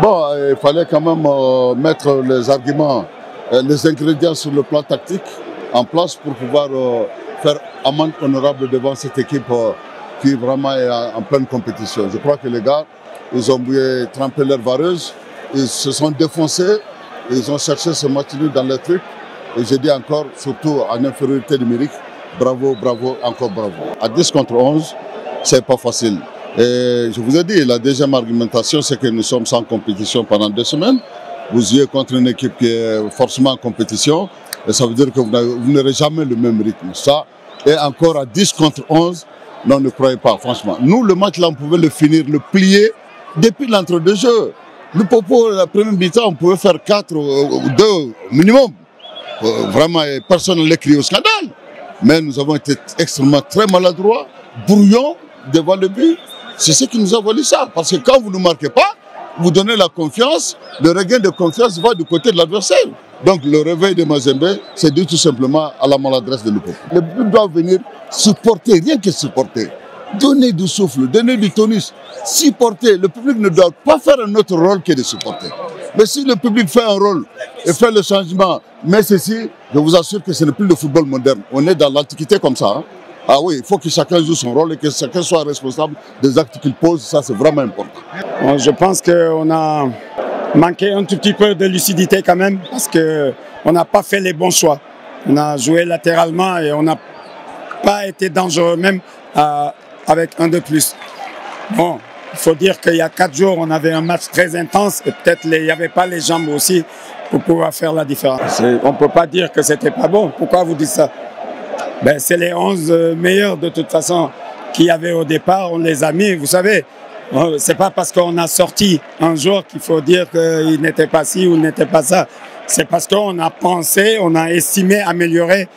Bon, il fallait quand même euh, mettre les arguments, euh, les ingrédients sur le plan tactique en place pour pouvoir euh, faire amende honorable devant cette équipe qui vraiment est en, en pleine compétition. Je crois que les gars, ils ont tremper leur vareuse, ils se sont défoncés, ils ont cherché ce match dans le truc. Et je dis encore, surtout en infériorité numérique, bravo, bravo, encore bravo. À 10 contre 11, c'est pas facile. Et je vous ai dit, la deuxième argumentation, c'est que nous sommes sans compétition pendant deux semaines. Vous jouez contre une équipe qui est forcément en compétition. Et ça veut dire que vous n'aurez jamais le même rythme. Ça, et encore à 10 contre 11, non, ne croyez pas, franchement. Nous, le match là, on pouvait le finir, le plier depuis l'entre-deux-jeux. Le Popo, la première mi-temps, on pouvait faire 4 ou 2 minimum. Euh, Vraiment, personne ne l'a crié au scandale. Mais nous avons été extrêmement très maladroits, brouillons devant le but. C'est ce qui nous a volé ça. Parce que quand vous ne marquez pas, vous donnez la confiance, le regain de confiance va du côté de l'adversaire. Donc le réveil de Mazembe, c'est dû tout simplement à la maladresse de l'Europe. Le but doit venir supporter, rien que supporter. Donner du souffle, donner du tonus, supporter. Le public ne doit pas faire un autre rôle que de supporter. Mais si le public fait un rôle et fait le changement, mais ceci, je vous assure que ce n'est plus le football moderne. On est dans l'antiquité comme ça. hein. Ah oui, il faut que chacun joue son rôle et que chacun soit responsable des actes qu'il pose. Ça, c'est vraiment important. Bon, je pense qu'on a manqué un tout petit peu de lucidité quand même parce qu'on n'a pas fait les bons choix. On a joué latéralement et on n'a pas été dangereux même euh, avec un de plus. Bon, il faut dire qu'il y a quatre jours, on avait un match très intense et peut-être il n'y avait pas les jambes aussi pour pouvoir faire la différence. On ne peut pas dire que c'était pas bon. Pourquoi vous dites ça? Ben, C'est les 11 euh, meilleurs de toute façon qu'il y avait au départ, on les a mis. Vous savez, c'est pas parce qu'on a sorti un jour qu'il faut dire qu'il n'était pas ci ou n'était pas ça. C'est parce qu'on a pensé, on a estimé améliorer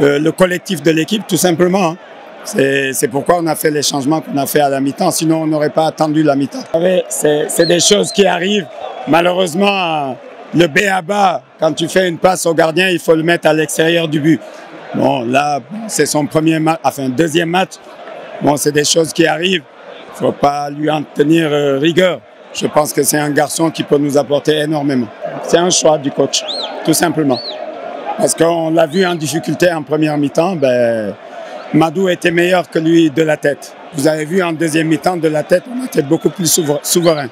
euh, le collectif de l'équipe, tout simplement. hein. C'est pourquoi on a fait les changements qu'on a fait à la mi-temps. Sinon, on n'aurait pas attendu la mi-temps. Vous savez, c'est des choses qui arrivent. Malheureusement, le B à bas, quand tu fais une passe au gardien, il faut le mettre à l'extérieur du but. Bon, là, c'est son premier match, enfin deuxième match. Bon, c'est des choses qui arrivent. Il ne faut pas lui en tenir euh, rigueur. Je pense que c'est un garçon qui peut nous apporter énormément. C'est un choix du coach, tout simplement. Parce qu'on l'a vu en difficulté en première mi-temps, ben, Madou était meilleur que lui de la tête. Vous avez vu en deuxième mi-temps de la tête, on était beaucoup plus souver- souverain.